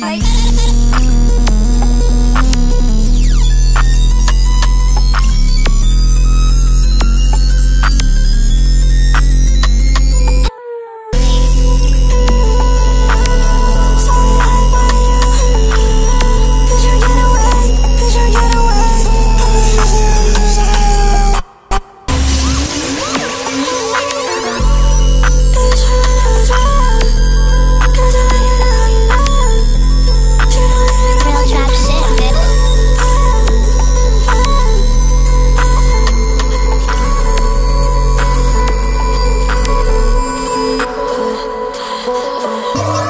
Bye. Oh.